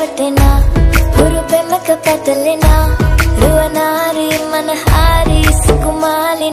விட்டேனா? ஒரு பெண்ணுக்கு பத்தலைனா ருவனாரி மனஹாரி